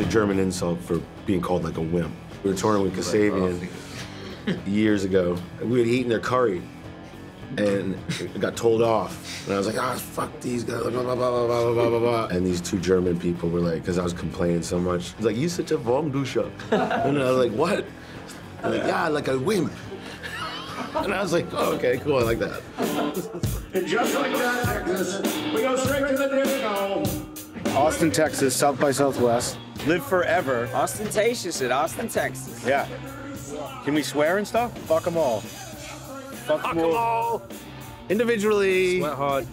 It's a German insult for being called like a wimp. We were touring with Kasabian years ago. We had eaten their curry and got told off. And I was like, ah, fuck these guys, blah, blah, blah, blah, blah, blah, blah, blah. And these two German people were like, because I was complaining so much, He's like, you such a Warmduscher. and I was like, what? I'm like, yeah, like a wimp. And I was like, oh, okay, cool, I like that. And just like that, Texas, we go straight to the disco. Austin, Texas, South by Southwest. Live forever. Ostentatious at Austin, Texas. Yeah. Can we swear and stuff? Fuck them all. Fuck them all. Individually. Sweat hard.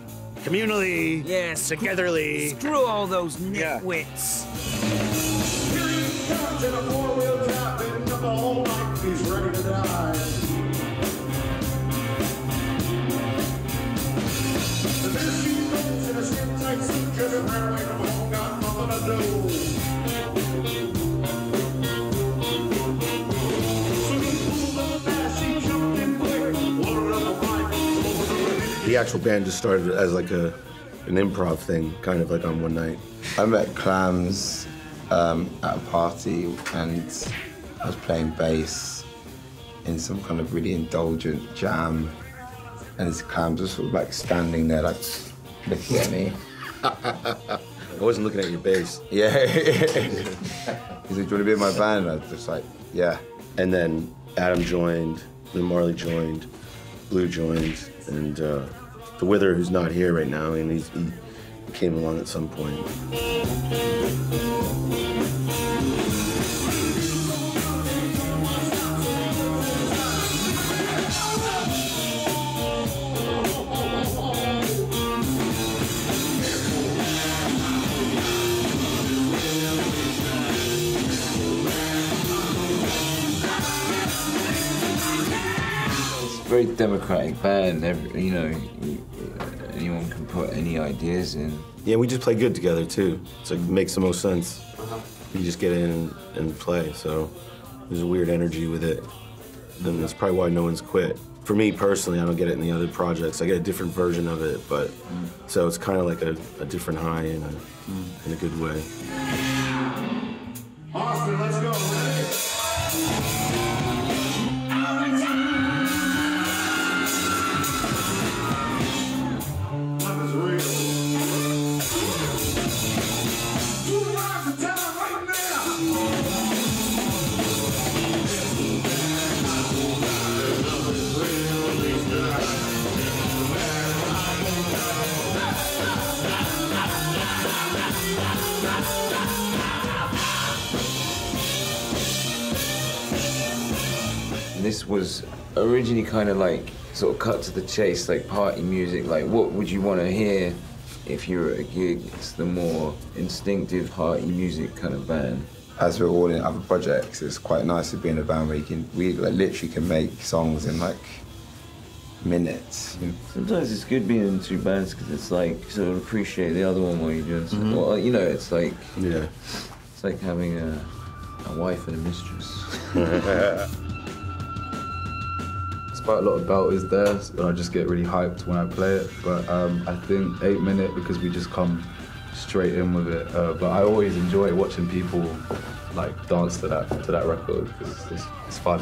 Communally. Yes. Togetherly. Screw all those nitwits. Comes the actual band just started as like a an improv thing, kind of like on one night. I met Clams um, at a party and I was playing bass in some kind of really indulgent jam. And this Clams was sort of like standing there, like looking at me. I wasn't looking at your bass. Yeah. He's like, Do you want to be in my band? And I was just like, Yeah. And then Adam joined, then Marley joined, Blue joined, and uh, the Wither, who's not here right now, and he came along at some point. Very democratic band. Every, you know, anyone can put any ideas in. Yeah, we just play good together too. So it makes the most sense. Uh-huh. You just get in and, and play. So there's a weird energy with it. And that's probably why no one's quit. For me personally, I don't get it in the other projects. I get a different version of it, but mm. so it's kind of like a, a different high in a, mm. in a good way. Austin, let's go. This was originally kind of like sort of cut to the chase, like party music. Like, what would you want to hear if you were at a gig? It's the more instinctive party music kind of band. As we're all in other projects, it's quite nice to be in a band where you can, we like, literally can make songs in like minutes. Sometimes it's good being in two bands because it's like you sort of appreciate the other one while you're doing something. Mm-hmm. Well, you know, it's like Yeah. it's like having a, a wife and a mistress. Despite a lot of belters there, so I just get really hyped when I play it. But um, I think eight minute because we just come straight in with it. Uh, but I always enjoy watching people like dance to that to that record because it's, it's fun.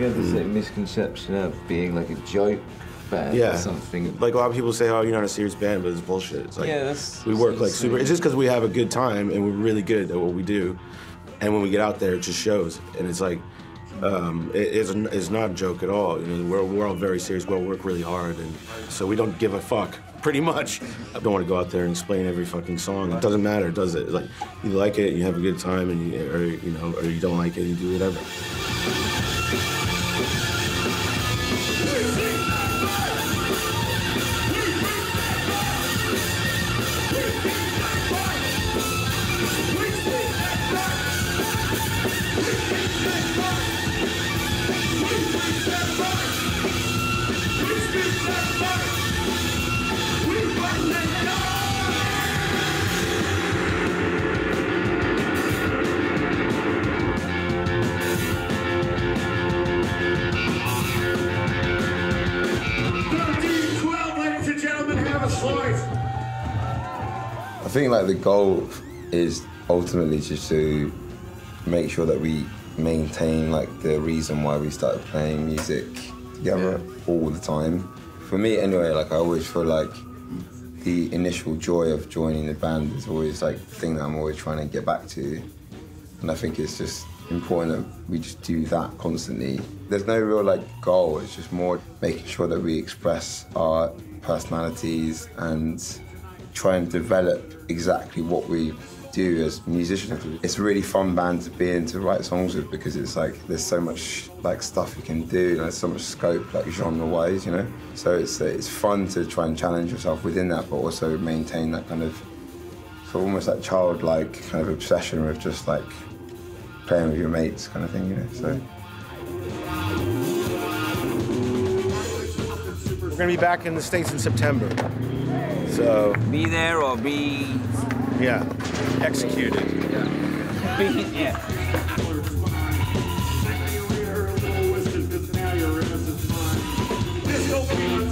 We have this like, misconception of being like a joke band Yeah. or something. Like a lot of people say, "Oh, you're not a serious band," but it's bullshit. It's like Yeah, that's- we work like super. It's just because we have a good time and we're really good at what we do, and when we get out there, it just shows. And it's like, um, it, it's, it's not a joke at all. You know, we're we're all very serious. We all work really hard, and so we don't give a fuck. Pretty much, I don't want to go out there and explain every fucking song. It doesn't matter, does it? Like, you like it, you have a good time, and you, or you know, or you don't like it, you do whatever. Thank you. Think like the goal is ultimately just to make sure that we maintain like the reason why we started playing music together all the time. For me anyway, like I always feel like the initial joy of joining the band is always like the thing that I'm always trying to get back to. And I think it's just important that we just do that constantly. There's no real like goal, it's just more making sure that we express our personalities and try and develop exactly what we do as musicians. It's a really fun band to be in to write songs with because it's like there's so much like stuff you can do, there's so much scope like genre wise, you know. So it's it's fun to try and challenge yourself within that, but also maintain that kind of so almost that childlike kind of obsession with just like playing with your mates kind of thing, you know. So. We're gonna be back in the states in September. So Be there or be. yeah, executed. be yeah. Disco peanuts, ladies.